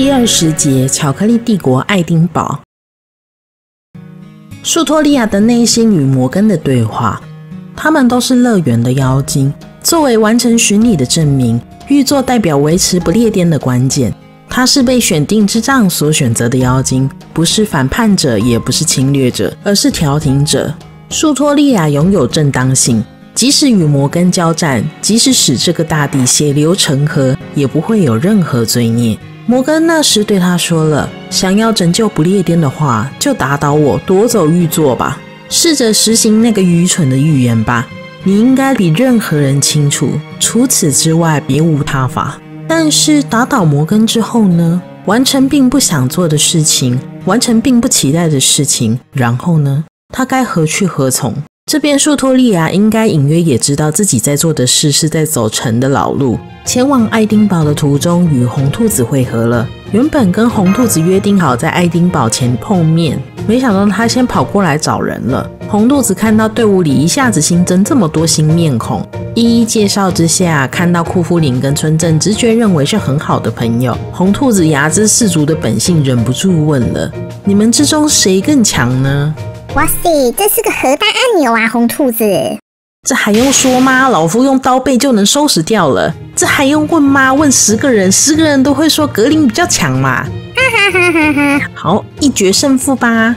第二十节，巧克力帝国爱丁堡。树托利亚的内心与摩根的对话。他们都是乐园的妖精。作为完成巡礼的证明，玉座代表维持不列颠的关键。他是被选定之杖所选择的妖精，不是反叛者，也不是侵略者，而是调停者。树托利亚拥有正当性，即使与摩根交战，即使使这个大地血流成河，也不会有任何罪孽。摩根那时对他说了：“想要拯救不列颠的话，就打倒我，夺走玉座吧。试着实行那个愚蠢的预言吧。你应该比任何人清楚，除此之外别无他法。但是打倒摩根之后呢？完成并不想做的事情，完成并不期待的事情，然后呢？他该何去何从？”这边树托利亚应该隐约也知道自己在做的事是在走城的老路，前往爱丁堡的途中与红兔子会合了。原本跟红兔子约定好在爱丁堡前碰面，没想到他先跑过来找人了。红兔子看到队伍里一下子新增这么多新面孔，一一介绍之下，看到库夫林跟村镇，直觉认为是很好的朋友。红兔子睚眦四足的本性忍不住问了：“你们之中谁更强呢？”哇塞，这是个核弹按钮啊！红兔子，这还用说吗？老夫用刀背就能收拾掉了，这还用问吗？问十个人，十个人都会说格林比较强嘛！哈哈哈哈哈！好，一决胜负吧。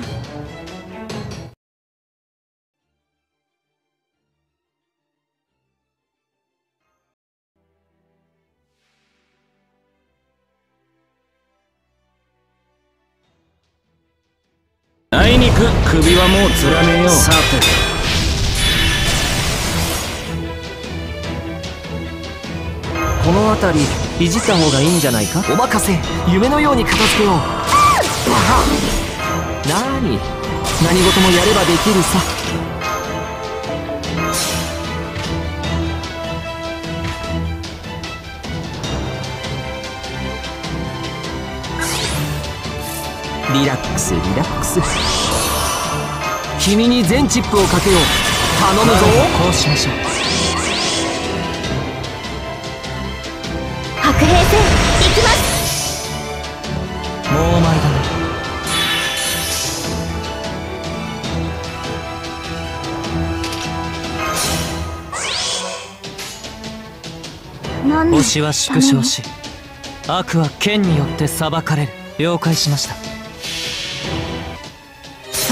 く首はもうつらねえよさて。この辺りいじった方がいいんじゃないか？お任せ。夢のように片付けよう。なに？何事もやればできるさ。リラックスリラックス君に全チップをかけよう。頼むぞ。こうしましょう。白兵戦行きます。もうお前だな星は縮小し悪は剣によって裁かれる。了解しました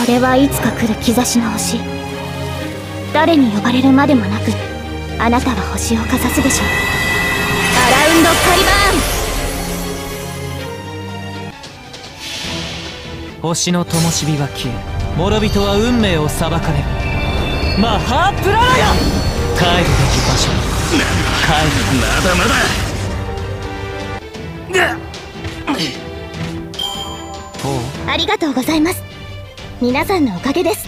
それはいつか来る兆しの星。誰に呼ばれるまでもなくあなたは星をかざすでしょう。アラウンドカリバーン！星の灯火は消え諸人は運命を裁かれる。マハープララヤ帰るべき場所に。帰るまだまだありがとうございます皆さんのおかげです。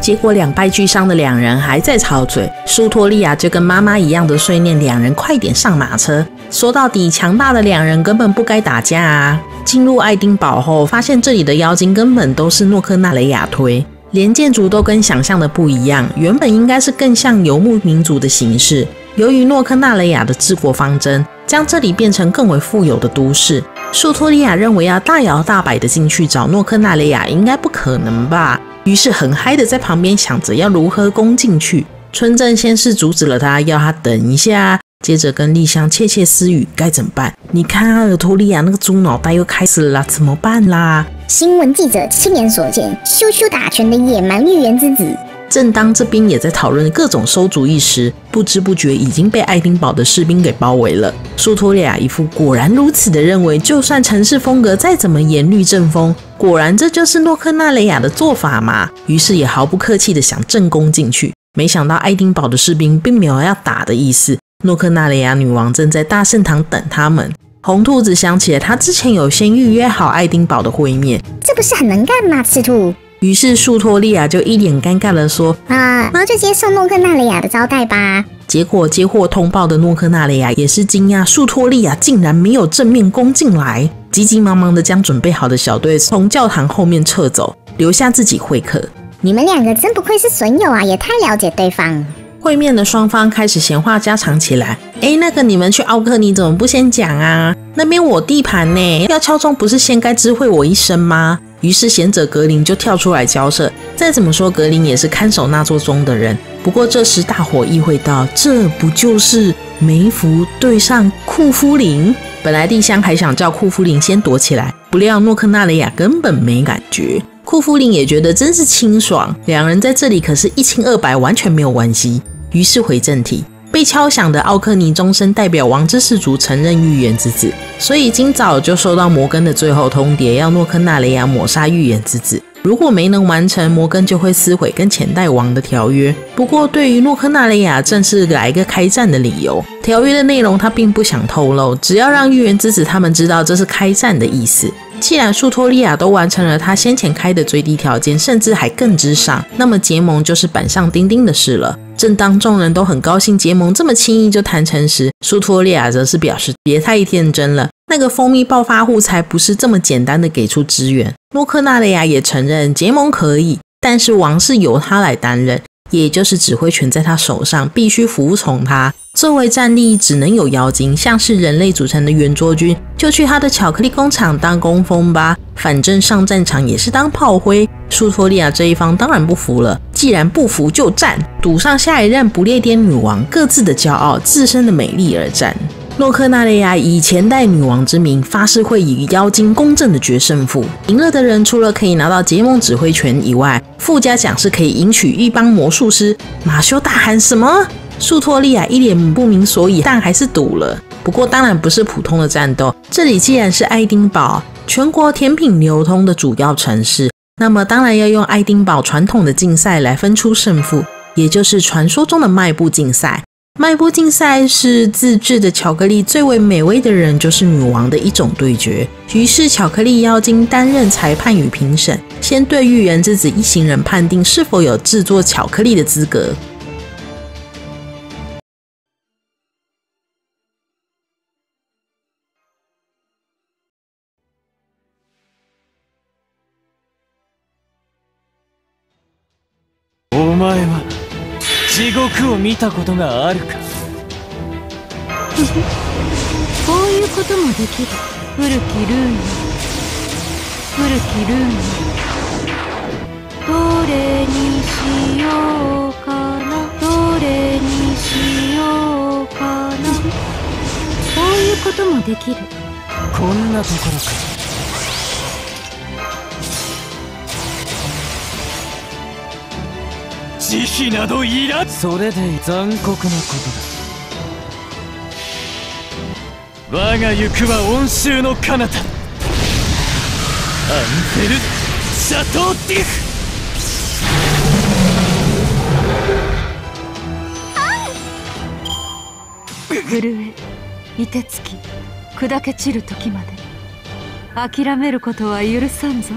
结果两败俱伤的两人还在吵嘴，苏托利亚就跟妈妈一样的碎念两人快点上马车。说到底，强大的两人根本不该打架啊！进入爱丁堡后，发现这里的妖精根本都是诺克纳雷亚推，连建筑都跟想象的不一样，原本应该是更像游牧民族的形式。由于诺克纳雷亚的治国方针。 将这里变成更为富有的都市。树托利亚认为要大摇大摆的进去找诺克纳雷亚应该不可能吧，于是很嗨的在旁边想着要如何攻进去。村镇先是阻止了他，要他等一下，接着跟丽香窃窃私语，该怎么办？你看阿尔托利亚那个猪脑袋又开始了，怎么办啦？新闻记者亲眼所见，羞羞打拳的野蛮预言之子。正当这边也在讨论各种馊主意时，不知不觉已经被爱丁堡的士兵给包围了。苏托利亚一副果然如此的认为，就算城市风格再怎么严律正风，果然这就是诺克纳雷亚的做法嘛。于是也毫不客气的想正攻进去。没想到爱丁堡的士兵并没有要打的意思，诺克纳雷亚女王正在大圣堂等他们。红兔子想起了他之前有先预约好爱丁堡的会面，这不是很能干吗？赤兔。于是树托利亚就一脸尴尬的说：“啊，那就接受诺克纳雷亚的招待吧。”结果接获通报的诺克纳雷亚也是惊讶，树托利亚竟然没有正面攻进来，急急忙忙的将准备好的小队从教堂后面撤走，留下自己会客。你们两个真不愧是损友啊，也太了解对方。会面的双方开始闲话家常起来。哎，那个你们去奥克尼怎么不先讲啊？那边我地盘呢，要敲钟不是先该知会我一声吗？于是贤者格林就跳出来交涉。再怎么说，格林也是看守那座钟的人。不过这时大伙意会到，这不就是梅芙对上库夫林？本来蒂香还想叫库夫林先躲起来，不料诺克纳雷亚根本没感觉。库夫林也觉得真是清爽，两人在这里可是一清二白，完全没有关系。于是回正题。被敲响的奥克尼终身代表王之氏族承认预言之子，所以今早就收到摩根的最后通牒，要诺克纳雷亚抹杀预言之子。如果没能完成，摩根就会撕毁跟前代王的条约。不过，对于诺克纳雷亚，正是来个开战的理由。条约的内容他并不想透露，只要让预言之子他们知道这是开战的意思。既然苏托利亚都完成了他先前开的最低条件，甚至还更之上，那么结盟就是板上钉钉的事了。正当众人都很高兴结盟这么轻易就谈成时，苏托利亚则是表示别太天真了，那个蜂蜜暴发户才不是这么简单的给出支援。诺克纳雷亚也承认结盟可以，但是王是由他来担任。也就是指挥权在他手上，必须服从他。作为战力，只能有妖精，像是人类组成的圆桌军，就去他的巧克力工厂当工蜂吧。反正上战场也是当炮灰。舒托利亚这一方当然不服了，既然不服就战，赌上下一任不列颠女王各自的骄傲、自身的美丽而战。洛克纳雷亚以前代女王之名发誓会以妖精公正的决胜负。赢了的人除了可以拿到结盟指挥权以外，附加奖是可以迎娶一帮魔术师。马修大喊什么？素托利亚一脸不明所以，但还是赌了。不过当然不是普通的战斗，这里既然是爱丁堡，全国甜品流通的主要城市，那么当然要用爱丁堡传统的竞赛来分出胜负，也就是传说中的迈步竞赛。迈步竞赛是自制的巧克力最为美味的人就是女王的一种对决。于是，巧克力妖精担任裁判与评审，先对预言之子一行人判定是否有制作巧克力的资格。地獄を見たことがあるか。こういうこともできる。古きルーン。古きルーン。どれにしようかな。どれにしようかな。こういうこともできる。こんなところか慈悲などいらそれで残酷なことだ。我が行くは温州の彼方。アンフェル・シャトー・ディフ。震え凍てつき砕け散る時まで。諦めることは許さんぞ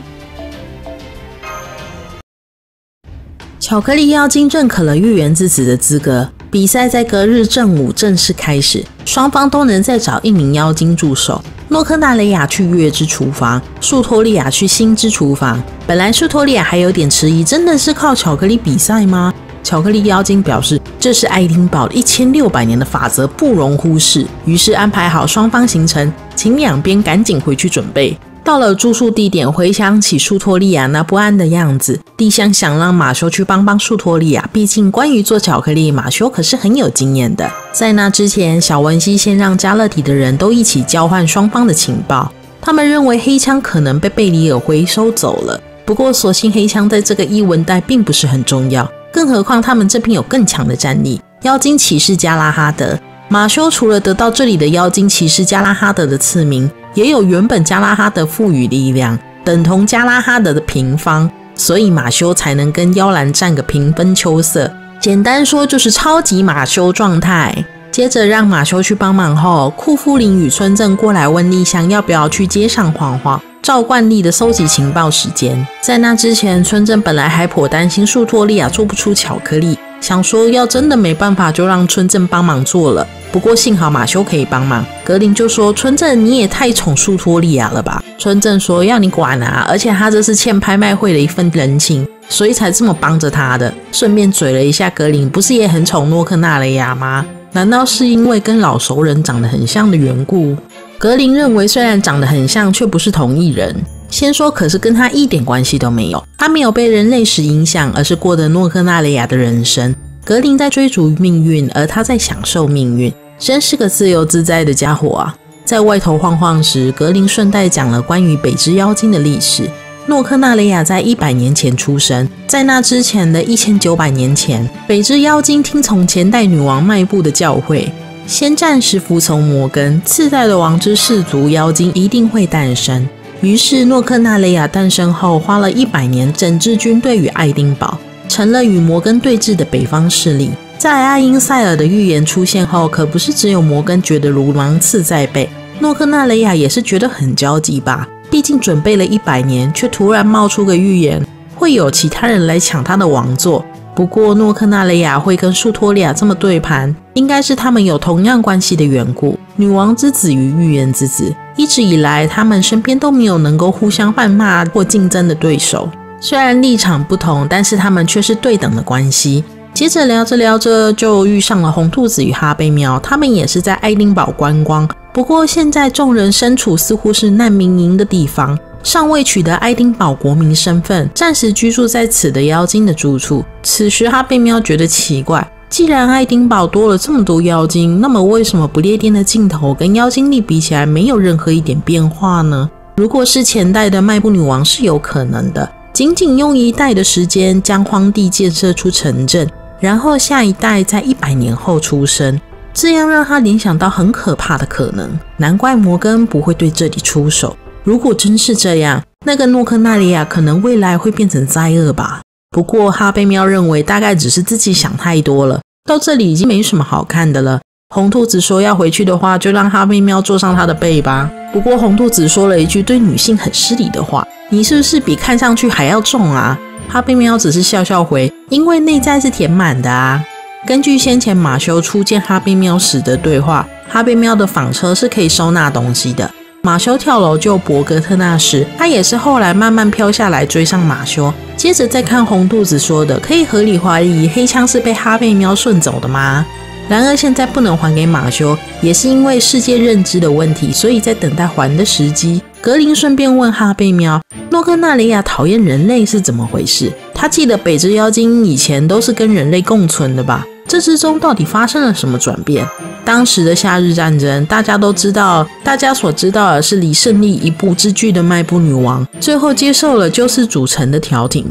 巧克力妖精认可了预言之子的资格，比赛在隔日正午正式开始。双方都能再找一名妖精助手。诺克纳雷亚去月之厨房，素托利亚去星之厨房。本来素托利亚还有点迟疑，真的是靠巧克力比赛吗？巧克力妖精表示，这是爱丁堡一千六百年的法则，不容忽视。于是安排好双方行程，请两边赶紧回去准备。到了住宿地点，回想起舒托利亚那不安的样子，蒂香想让马修去帮帮舒托利亚。毕竟关于做巧克力，马修可是很有经验的。在那之前，小文西先让加勒底的人都一起交换双方的情报。他们认为黑枪可能被贝里尔回收走了，不过所幸黑枪在这个伊文带并不是很重要。更何况他们这边有更强的战力——妖精骑士加拉哈德。马修除了得到这里的妖精骑士加拉哈德的赐名。也有原本加拉哈德赋予力量等同加拉哈德的平方，所以马修才能跟妖兰战个平分秋色。简单说就是超级马修状态。接着让马修去帮忙后，库夫林与村镇过来问丽香要不要去街上晃晃，照惯例的搜集情报时间。在那之前，村镇本来还颇担心树托利亚做不出巧克力。想说，要真的没办法，就让村镇帮忙做了。不过幸好马修可以帮忙。格林就说：“村镇，你也太宠树托利亚了吧？”村镇说：“要你管啊！而且他这是欠拍卖会的一份人情，所以才这么帮着他的。顺便嘴了一下格林，不是也很宠诺克纳雷亚吗？难道是因为跟老熟人长得很像的缘故？格林认为，虽然长得很像，却不是同一人。先说，可是跟他一点关系都没有。他没有被人类史影响，而是过的诺克纳雷亚的人生。格林在追逐命运，而他在享受命运，真是个自由自在的家伙啊！在外头晃晃时，格林顺带讲了关于北之妖精的历史。诺克纳雷亚在一百年前出生，在那之前的一千九百年前，北之妖精听从前代女王迈布的教诲，先暂时服从摩根，次代的王之氏族妖精一定会诞生。于是诺克纳雷亚诞生后，花了一百年整治军队与爱丁堡，成了与摩根对峙的北方势力。在爱因塞尔的预言出现后，可不是只有摩根觉得如芒刺在背，诺克纳雷亚也是觉得很焦急吧。毕竟准备了一百年，却突然冒出个预言，会有其他人来抢他的王座。不过诺克纳雷亚会跟舒托利亚这么对盘，应该是他们有同样关系的缘故。女王之子与预言之子，一直以来他们身边都没有能够互相谩骂或竞争的对手。虽然立场不同，但是他们却是对等的关系。接着聊着聊着，就遇上了红兔子与哈贝喵，他们也是在爱丁堡观光。不过现在众人身处似乎是难民营的地方，尚未取得爱丁堡国民身份，暂时居住在此的妖精的住处。此时哈贝喵觉得奇怪，既然爱丁堡多了这么多妖精，那么为什么不列颠的镜头跟妖精力比起来没有任何一点变化呢？如果是前代的迈布女王是有可能的，仅仅用一代的时间将荒地建设出城镇，然后下一代在一百年后出生。这样让他联想到很可怕的可能，难怪摩根不会对这里出手。如果真是这样，那个诺克纳里亚可能未来会变成灾厄吧。不过哈贝喵认为，大概只是自己想太多了。到这里已经没什么好看的了。红兔子说要回去的话，就让哈贝喵坐上他的背吧。不过红兔子说了一句对女性很失礼的话：“你是不是比看上去还要重啊？”哈贝喵只是笑笑回：“因为内在是填满的啊。”根据先前马修初见哈贝喵时的对话，哈贝喵的纺车是可以收纳东西的。马修跳楼救博格特纳时，他也是后来慢慢飘下来追上马修。接着再看红肚子说的，可以合理怀疑黑枪是被哈贝喵顺走的吗？然而现在不能还给马修，也是因为世界认知的问题，所以在等待还的时机。格林顺便问哈贝喵：诺克纳里亚讨厌人类是怎么回事？他记得北之妖精以前都是跟人类共存的吧？这之中到底发生了什么转变？当时的夏日战争，大家都知道，大家所知道的是离胜利一步之距的迈布女王，最后接受了救世主城的调停，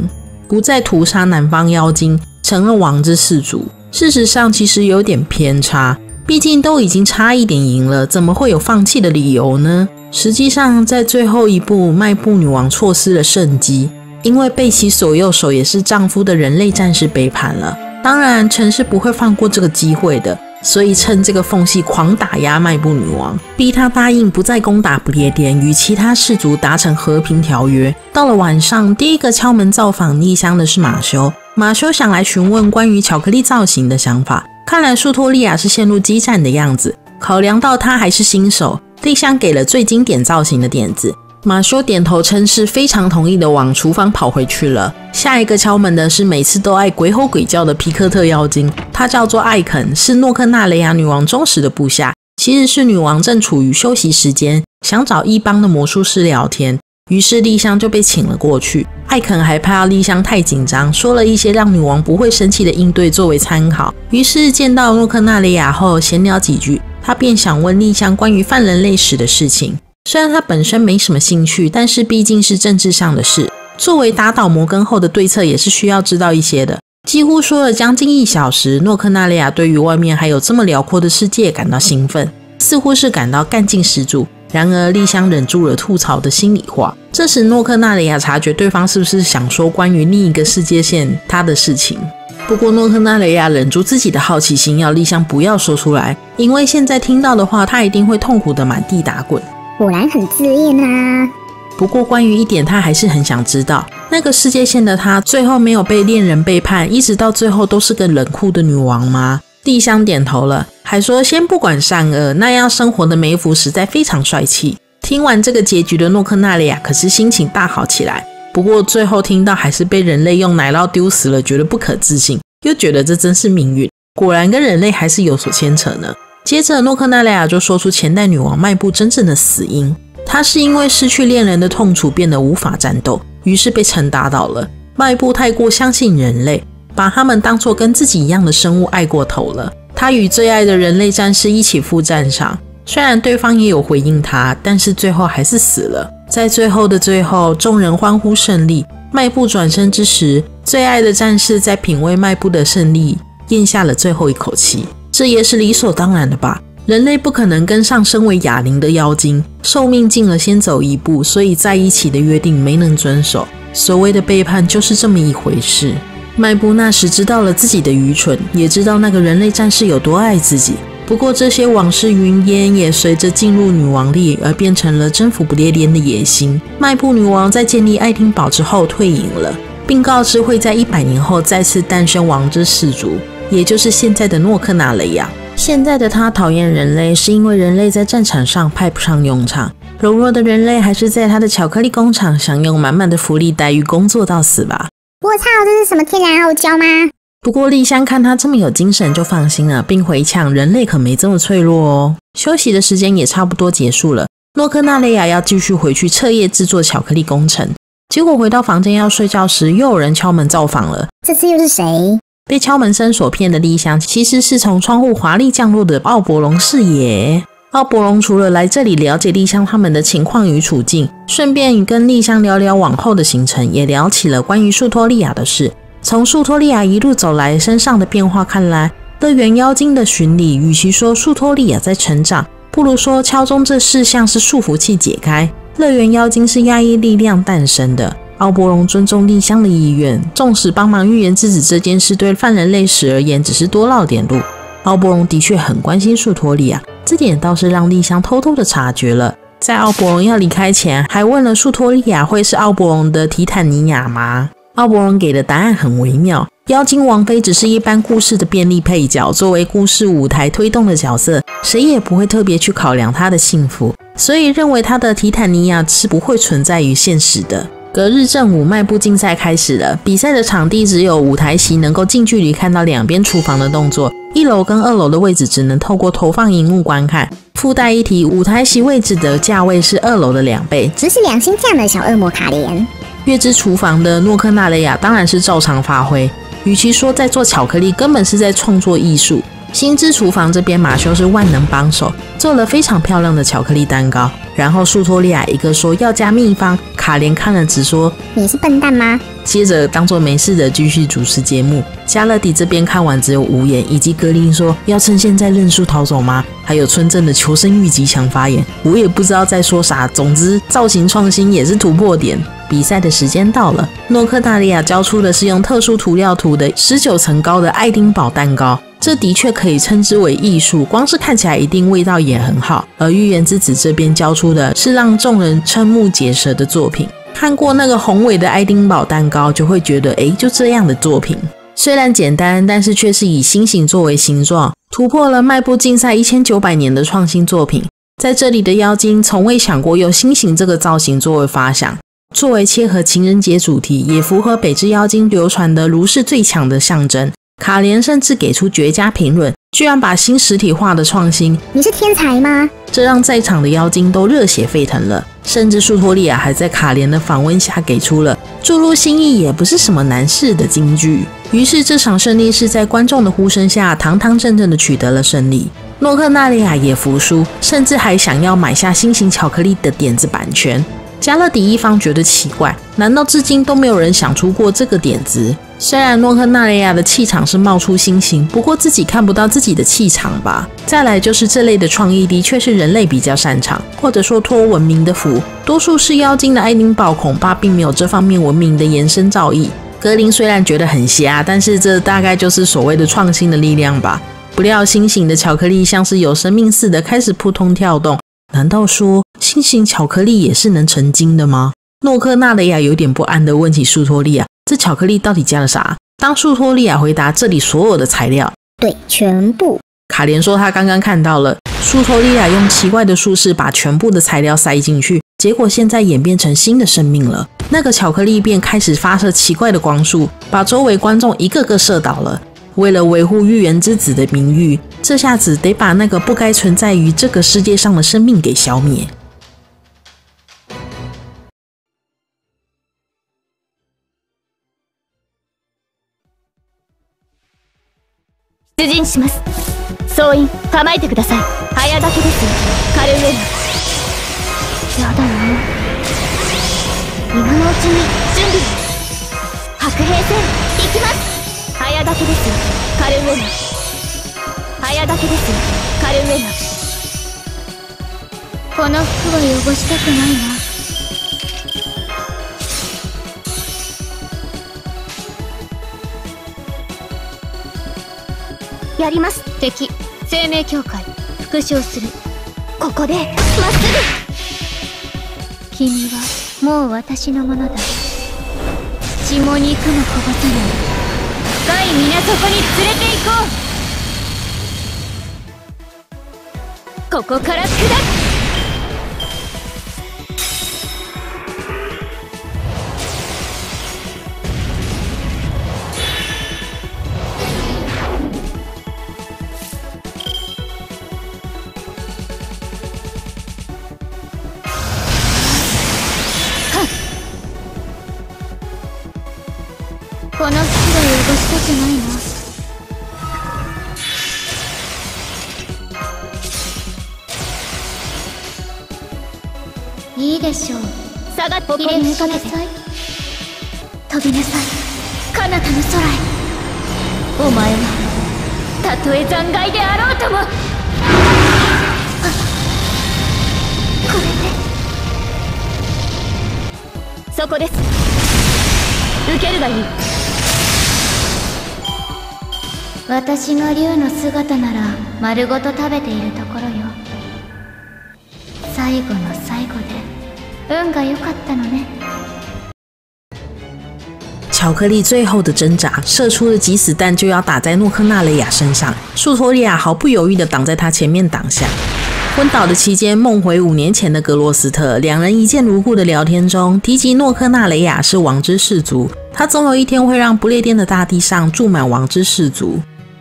不再屠杀南方妖精，成了王之氏族。事实上，其实有点偏差，毕竟都已经差一点赢了，怎么会有放弃的理由呢？实际上，在最后一步，迈布女王错失了胜机，因为被其左右手也是丈夫的人类战士背叛了。当然，臣是不会放过这个机会的，所以趁这个缝隙狂打压迈布女王，逼她答应不再攻打不列颠，与其他氏族达成和平条约。到了晚上，第一个敲门造访丽香的是马修。马修想来询问关于巧克力造型的想法。看来苏托利亚是陷入激战的样子。考量到他还是新手，丽香给了最经典造型的点子。马修点头称是，非常同意的，往厨房跑回去了。下一个敲门的是每次都爱鬼吼鬼叫的皮克特妖精，他叫做艾肯，是诺克纳雷亚女王忠实的部下。其实是女王正处于休息时间，想找一帮的魔术师聊天，于是丽香就被请了过去。艾肯还怕丽香太紧张，说了一些让女王不会生气的应对作为参考。于是见到诺克纳雷亚后闲聊几句，他便想问丽香关于犯人类史的事情。虽然他本身没什么兴趣，但是毕竟是政治上的事。作为打倒摩根后的对策，也是需要知道一些的。几乎说了将近一小时，诺克纳利亚对于外面还有这么辽阔的世界感到兴奋，似乎是感到干劲十足。然而丽香忍住了吐槽的心里话。这时诺克纳利亚察觉对方是不是想说关于另一个世界线他的事情。不过诺克纳雷亚忍住自己的好奇心，要丽香不要说出来，因为现在听到的话，他一定会痛苦的满地打滚。果然很自恋啊！不过关于一点，他还是很想知道，那个世界线的他最后没有被恋人背叛，一直到最后都是个冷酷的女王吗？地香点头了，还说先不管善恶，那样生活的梅芙实在非常帅气。听完这个结局的诺克纳利亚可是心情大好起来。不过最后听到还是被人类用奶酪丢死了，觉得不可置信，又觉得这真是命运，果然跟人类还是有所牵扯呢。接着，诺克纳雷亚就说出前代女王迈布真正的死因，她是因为失去恋人的痛楚，变得无法战斗，于是被城打倒了。迈布太过相信人类，把他们当作跟自己一样的生物爱过头了。他与最爱的人类战士一起赴战场，虽然对方也有回应他，但是最后还是死了。在最后的最后，众人欢呼胜利。迈布转身之时，最爱的战士在品味迈布的胜利，咽下了最后一口气。这也是理所当然的吧？人类不可能跟上身为哑铃的妖精，寿命尽了先走一步，所以在一起的约定没能遵守。所谓的背叛就是这么一回事。迈布那时知道了自己的愚蠢，也知道那个人类战士有多爱自己。不过这些往事云烟也随着进入女王力而变成了征服不列颠的野心。迈布女王在建立爱丁堡之后退隐了，并告知会在一百年后再次诞生王之氏族。也就是现在的诺克纳雷亚。现在的他讨厌人类，是因为人类在战场上派不上用场。柔弱的人类还是在他的巧克力工厂享用满满的福利待遇，工作到死吧。我操，这是什么天然傲娇吗？不过丽香看他这么有精神，就放心了，并回呛：人类可没这么脆弱哦。休息的时间也差不多结束了，诺克纳雷亚要继续回去彻夜制作巧克力工程。结果回到房间要睡觉时，又有人敲门造访了。这次又是谁？被敲门声所骗的丽香，其实是从窗户华丽降落的奥伯龙视野。奥伯龙除了来这里了解丽香他们的情况与处境，顺便跟丽香聊聊往后的行程，也聊起了关于树托利亚的事。从树托利亚一路走来身上的变化看来，乐园妖精的巡礼，与其说树托利亚在成长，不如说敲钟这事像是束缚器解开，乐园妖精是压抑力量诞生的。奥伯龙尊重丽香的意愿，纵使帮忙预言制止这件事对犯人类史而言只是多绕点路。奥伯龙的确很关心树托利亚，这点倒是让丽香偷偷的察觉了。在奥伯龙要离开前，还问了树托利亚会是奥伯龙的提坦尼亚吗？奥伯龙给的答案很微妙，妖精王妃只是一般故事的便利配角，作为故事舞台推动的角色，谁也不会特别去考量她的幸福，所以认为她的提坦尼亚是不会存在于现实的。隔日正午，迈步竞赛开始了。比赛的场地只有舞台席能够近距离看到两边厨房的动作，一楼跟二楼的位置只能透过投放荧幕观看。附带一提，舞台席位置的价位是二楼的两倍。只是良心价的小恶魔卡莲。月之厨房的诺克纳雷亚当然是照常发挥，与其说在做巧克力，根本是在创作艺术。星之厨房这边，马修是万能帮手，做了非常漂亮的巧克力蛋糕。然后树托利亚一个说要加秘方，卡莲看了直说你是笨蛋吗？接着当做没事的继续主持节目。加勒迪这边看完只有无言，以及格林说要趁现在认输逃走吗？还有村镇的求生欲极强发言，我也不知道在说啥。总之造型创新也是突破点。比赛的时间到了，诺克大利亚交出的是用特殊涂料涂的十九层高的爱丁堡蛋糕。这的确可以称之为艺术，光是看起来一定味道也很好。而预言之子这边交出的是让众人瞠目结舌的作品。看过那个宏伟的爱丁堡蛋糕，就会觉得，哎，就这样的作品，虽然简单，但是却是以星星作为形状，突破了迈步竞赛一千九百年的创新作品。在这里的妖精从未想过用星星这个造型作为发想，作为切合情人节主题，也符合北之妖精流传的如是最强的象征。卡莲甚至给出绝佳评论，居然把新实体化的创新，你是天才吗？这让在场的妖精都热血沸腾了。甚至苏托利亚还在卡莲的访问下给出了注入新意也不是什么难事的金句。于是这场胜利是在观众的呼声下，堂堂正正的取得了胜利。诺克纳利亚也服输，甚至还想要买下新型巧克力的点子版权。加勒迪一方觉得奇怪，难道至今都没有人想出过这个点子？虽然诺克纳雷亚的气场是冒出星星，不过自己看不到自己的气场吧。再来就是这类的创意的确是人类比较擅长，或者说托文明的福。多数是妖精的爱丁堡恐怕并没有这方面文明的延伸造诣。格林虽然觉得很瞎，但是这大概就是所谓的创新的力量吧。不料新型的巧克力像是有生命似的开始扑通跳动。难道说新型巧克力也是能成精的吗？诺克纳雷亚有点不安的问起舒托利亚。这巧克力到底加了啥？当树托利亚回答这里所有的材料，对，全部。卡莲说他刚刚看到了树托利亚用奇怪的术式把全部的材料塞进去，结果现在演变成新的生命了。那个巧克力便开始发射奇怪的光束，把周围观众一个个射倒了。为了维护预言之子的名誉，这下子得把那个不该存在于这个世界上的生命给消灭。出陣します。総員構えてください。早掛けですよ。カルウェルやだな。今のうちに準備。を白兵戦行きます。早掛けですよ。カルウェル早掛けですよ。カルウェルこの服は汚したくないな。やります。敵。生命協会。復唱する。ここでまっすぐ。君はもう私のものだ。血も肉もこぼさない。深い水底に連れて行こう。ここから砕くこの服は汚したくないな。いいでしょう。下がって入れ抜かなさい飛びなさい。彼方の空へ。お前はたとえ残骸であろうとも。あこれでそこです。受けるがいい私が竜の姿なら丸ごと食べているところよ最後の最後で運が良かったのね巧克力最后的挣扎，射出了即死弹，就要打在诺克纳雷亚身上。树托利亚毫不犹豫地挡在他前面挡下。昏倒的期间，梦回五年前的格罗斯特，两人一见如故的聊天中，提及诺克纳雷亚是王之氏族，他总有一天会让不列颠的大地上住满王之氏族。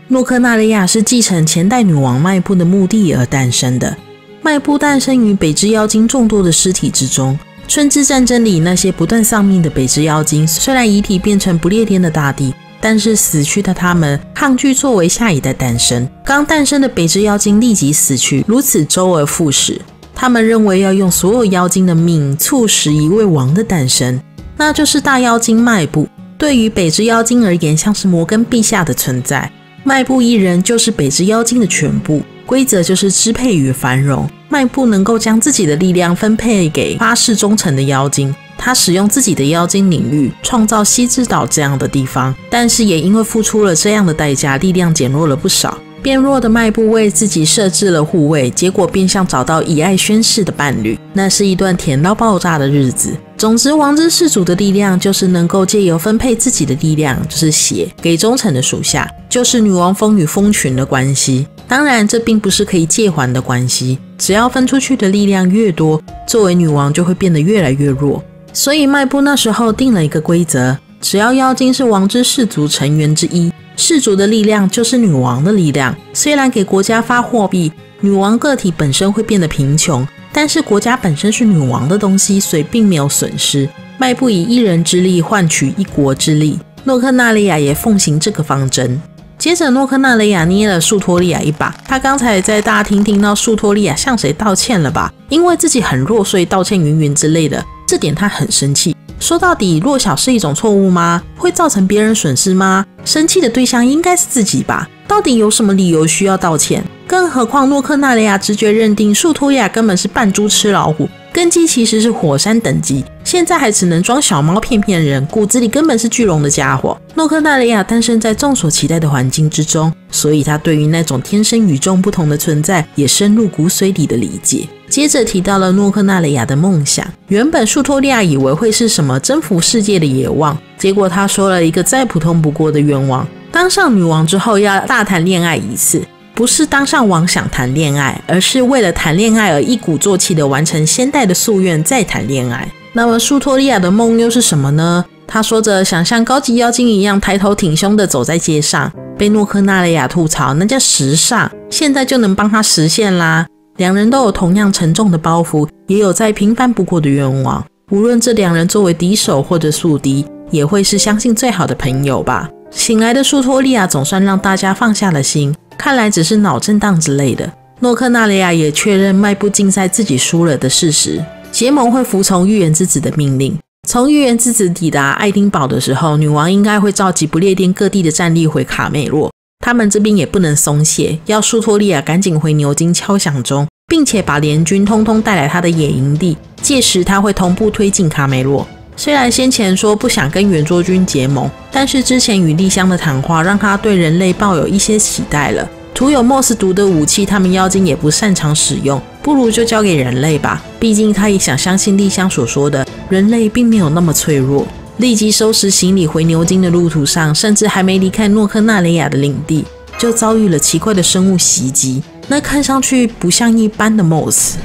诺克纳雷亚是继承前代女王迈布的墓地而诞生的。迈布诞生于北之妖精众多的尸体之中。春之战争里，那些不断丧命的北之妖精，虽然遗体变成不列颠的大地，但是死去的他们抗拒作为下一代诞生。刚诞生的北之妖精立即死去，如此周而复始。他们认为要用所有妖精的命促使一位王的诞生，那就是大妖精迈布。对于北之妖精而言，像是摩根陛下的存在。迈步一人就是北之妖精的全部，规则就是支配与繁荣。迈步能够将自己的力量分配给发誓忠诚的妖精，他使用自己的妖精领域创造西之岛这样的地方，但是也因为付出了这样的代价，力量减弱了不少。变弱的迈布为自己设置了护卫，结果变相找到以爱宣誓的伴侣，那是一段甜到爆炸的日子。总之，王之氏族的力量就是能够借由分配自己的力量，就是血给忠诚的属下，就是女王蜂与蜂群的关系。当然，这并不是可以借还的关系。只要分出去的力量越多，作为女王就会变得越来越弱。所以，迈布那时候定了一个规则：只要妖精是王之氏族成员之一。氏族的力量就是女王的力量。虽然给国家发货币，女王个体本身会变得贫穷，但是国家本身是女王的东西，所以并没有损失。迈布以一人之力换取一国之力，诺克纳利亚也奉行这个方针。接着，诺克纳雷亚捏了树托利亚一把。他刚才在大厅听到树托利亚向谁道歉了吧？因为自己很弱，所以道歉云云之类的。这点他很生气。说到底，弱小是一种错误吗？会造成别人损失吗？生气的对象应该是自己吧？到底有什么理由需要道歉？更何况诺克纳雷亚直觉认定树托亚根本是扮猪吃老虎，根基其实是火山等级，现在还只能装小猫骗骗人，骨子里根本是巨龙的家伙。诺克纳雷亚诞生在众所期待的环境之中，所以他对于那种天生与众不同的存在也深入骨髓里的理解。接着提到了诺克纳雷亚的梦想。原本树托利亚以为会是什么征服世界的野望，结果他说了一个再普通不过的愿望：当上女王之后要大谈恋爱一次。不是当上王想谈恋爱，而是为了谈恋爱而一鼓作气的完成先代的夙愿再谈恋爱。那么舒托利亚的梦又是什么呢？他说着想像高级妖精一样抬头挺胸的走在街上，被诺克纳雷亚吐槽那叫时尚，现在就能帮他实现啦。两人都有同样沉重的包袱，也有再平凡不过的愿望。无论这两人作为敌手或者宿敌，也会是相信最好的朋友吧。醒来的舒托利亚总算让大家放下了心，看来只是脑震荡之类的。诺克纳雷亚也确认迈步竞赛自己输了的事实，结盟会服从预言之子的命令。从预言之子抵达爱丁堡的时候，女王应该会召集不列颠各地的战力回卡梅洛。他们这边也不能松懈，要舒托利亚赶紧回牛津敲响钟，并且把联军通通带来他的野营地。届时他会同步推进卡梅洛。虽然先前说不想跟圆桌军结盟，但是之前与丽香的谈话让他对人类抱有一些期待了。涂有莫斯毒的武器，他们妖精也不擅长使用，不如就交给人类吧。毕竟他也想相信丽香所说的，人类并没有那么脆弱。立即收拾行李回牛津的路途上，甚至还没离开诺克纳雷亚的领地，就遭遇了奇怪的生物袭击。那看上去不像一般的莫斯。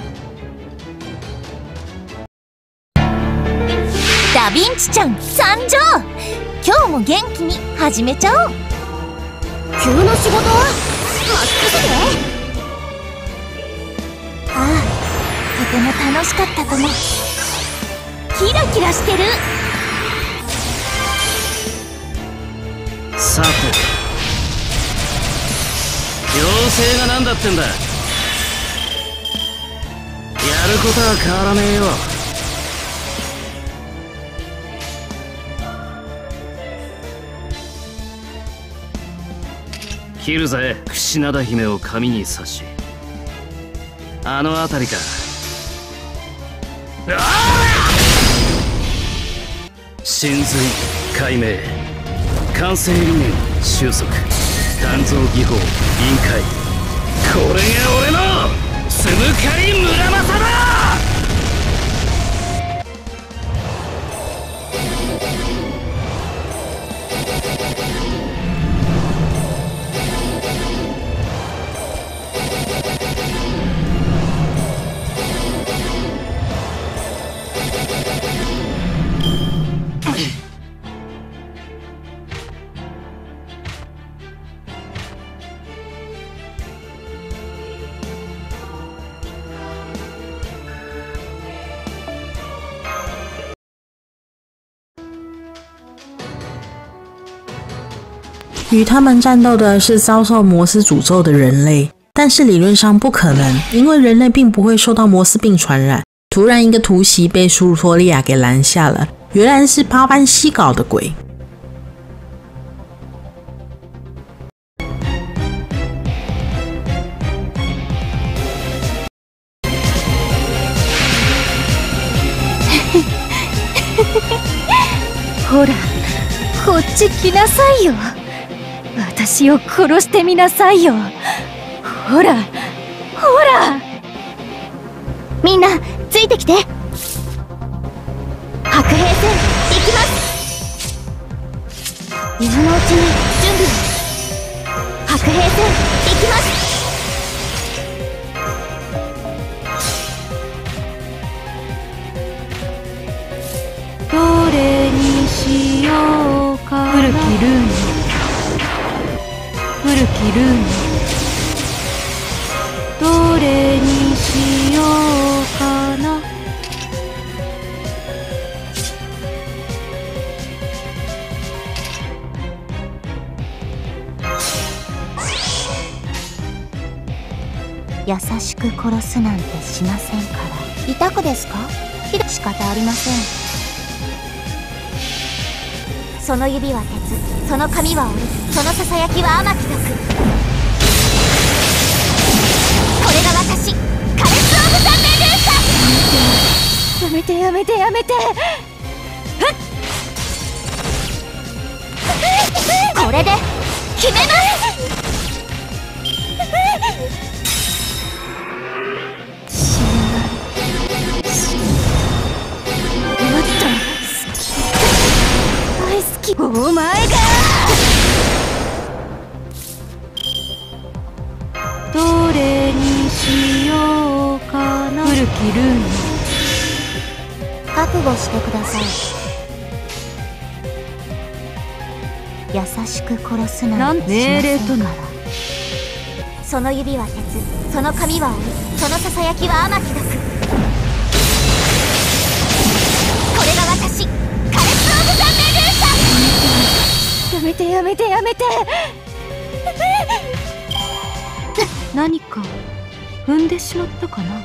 ダヴィンチちゃん参上今日も元気に始めちゃおう急な仕事任せてああとても楽しかったともキラキラしてる さて妖精が何だってんだ？やることは変わらねえよ。切るぜ。櫛灘姫を髪に刺し。あの辺りか。神髄解明。完成理念収束。鍛造技法臨界これが俺のつむかり村正だ！与他们战斗的是遭受摩斯诅咒的人类，但是理论上不可能，因为人类并不会受到摩斯病传染。突然，一个突袭被舒托利亚给拦下了，原来是巴班西搞的鬼。ほらこっち来なさいよ 私を殺してみなさいよ。ほらほら。みんなついてきて。白兵戦行きます。今のうちに準備。を白兵戦行きます。どれにしようか古きルーンきルーンどれにしようかな。優しく殺すなんてしませんから。痛くですか？仕方ありません。その指は鉄。その髪は折そのささやきは天城毒これが私。カレス・オブ・ザ・メデューサやめてやめてやめて。これで決めますきお前がどれにしようかな。古きルーン覚悟してください。優しく殺すなんて命令となその指は鉄その髪は檻そのささやきは天城く。これが私。カレス・オブ・ザ・メデューサやめてやめてやめて何か踏んでしまったかな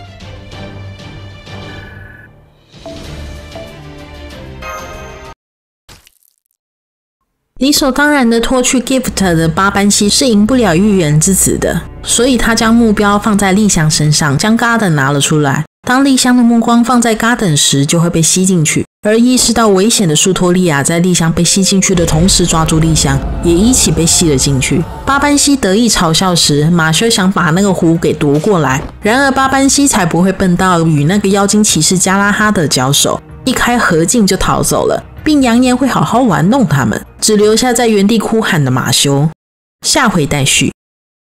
理所当然的脱去 Gift 的八班西是赢不了预言之子的，所以他将目标放在丽香身上，将 Garden 拿了出来。当丽香的目光放在 Garden 时，就会被吸进去。 而意识到危险的舒托利亚在丽香被吸进去的同时，抓住丽香，也一起被吸了进去。巴班西得意嘲笑时，马修想把那个壶给夺过来，然而巴班西才不会笨到与那个妖精骑士加拉哈德交手，一开合镜就逃走了，并扬言会好好玩弄他们，只留下在原地哭喊的马修。下回待续。